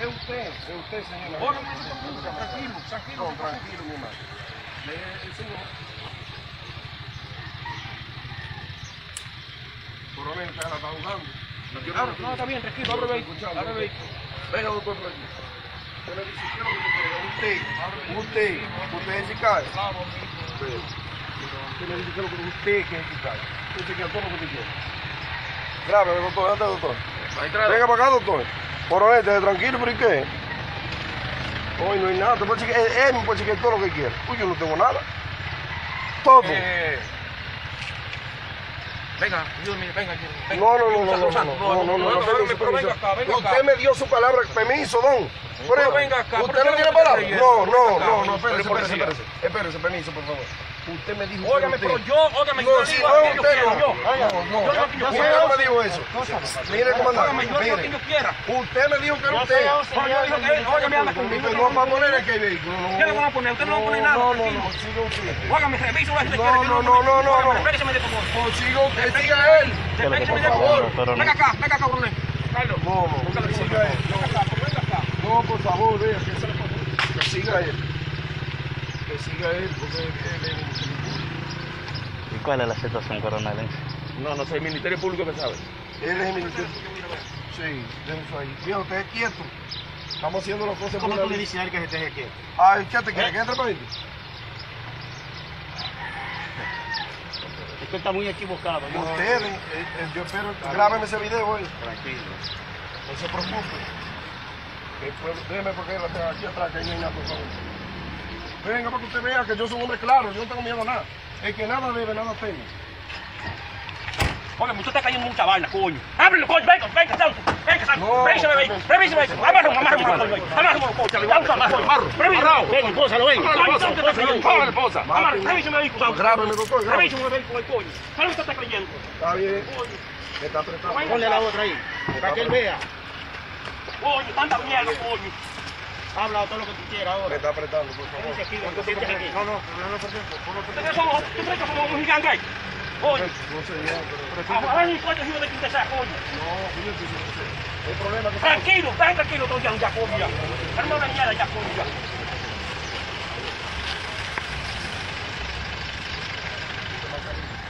Es usted, es usted, señor. Ahora me dice música, tranquilo, tranquilo. No, tranquilo, mi hermano. Le enseño. Usted la está jugando. No, está bien, tranquilo, abre vehículo, abre vehículo. Venga, doctor, por. Usted me dice, ¿qué es lo que usted Usted, es fiscal. Usted Usted dice que que usted que es. Usted chequea todo que usted quiere. Grábeme, doctor, doctor. Venga para acá, doctor. Coronel, esté tranquilo, ¿por qué? Hoy no hay nada, te puede chequear, él, me puede chequear todo lo que quiera. Uy, yo no tengo nada. Todo. Eh, venga, ayúdame, venga, venga. No, no, no, no, no, no, no, no, no, no, pero permiso, pero venga permiso. acá, venga acá. Usted me dio su palabra, permiso, don. Pero venga acá, ¿Usted ¿por no no No, no, no, no, No, lo que yo Usted quiero. no me dijo eso. Mire, comandante, Óigame, yo digo lo que mire. yo quiera. Usted me dijo que era usted. Pero yo digo que, óigame, anda conmigo. Usted no va a poner aquí el vehículo. no. ¿Qué le van a poner? Usted no va a poner nada, No, no, no, siga usted. Óigame, reviso la gente No, que no, no, no, no, Óigame, no. de favor. No, siga usted, siga él. De Por favor. favor. Venga acá, venga acá, coronel. Carlos. No, no, Venga que siga él. Venga acá, venga acá. No, por favor, vea, que, que siga él. Que siga él, porque él es ¿Y cuál es la situación, coronel? No, no soy el Ministerio Público que sabe. Él es el ministerio. Sí, déjenlo ahí. Viejo, usted es quieto. Estamos haciendo las cosas ¿Cómo tú le dices a él que se deje quieto? Ay, ¿qué te quiere? ¿Qué entre para Usted está muy equivocado. Ustedes, eh, eh, yo espero, grábeme ese video hoy. Tranquilo. No se preocupe. Déjeme porque la tengo aquí atrás, que hay nada, por favor. Venga, para que usted vea que yo soy un hombre claro, yo no tengo miedo a nada. El que nada debe, nada teme. Oye, usted está cayendo mucha vaina, coño. Ábrelo, coño, venga, venga, Santo. Venga, Revíseme, no, venga. no. Revíseme, venga. Amárralo, amárralo, amárralo. Amárralo, coño. Amarro, amarro. Revíseme. Ven, esposa, ven. Coño, Santo, te está creyendo. Póngale esposa. Amárralo, revíseme, vehículo, Santo. Grábeme, doctor, grábeme. Revíseme, vehículo, coño. ¿Sabes lo que usted está bien, Coño, está apretado. Ponle la otra ahí. Para que él vea. Coño, tanta mierda, coño. Habla todo lo que tú quieras Me ahora. está apretando, por favor. Aquí, aquí. No, no, no, no, por ejemplo, ponlo por ¿Ustedes somos, tú crees que somos un gigante ahí? Coño. No sé, ya, pero... Ahora ni coño, sea, coño. No, fíjate, no sé. El problema que... Tranquilo, ven tranquilo, don Jan, ya, coño, ya. Hermano, una mierda, ya, coño, ya.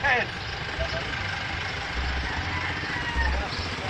Eh. Pronto está cambiando, esta máquina esta mañana, hasta que lo quiera, coño. Eh, caballero. Santo, santo. Santo. Santo. Mírame atrás, por ahí. Levanta los asiento también, por favor. Tú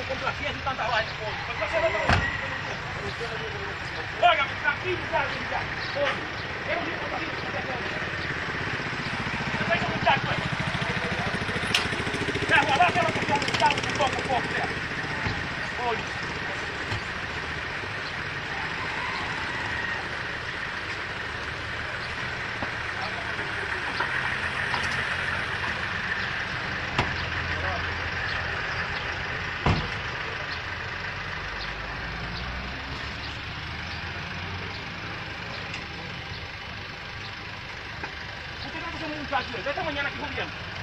contando con complacencia y tanta vaina, coño. Pues, ¿qué hacer otro? Óigame, tranquilo, ya, ya. Coño. Es un tipo así, ya, coño. Te tengo un chaco, eh. Ya, guardate lo que sea, un chaco, un poco, un poco, ya. Coño. ¿Usted cree que somos muchachos? Esta mañana que jodiendo.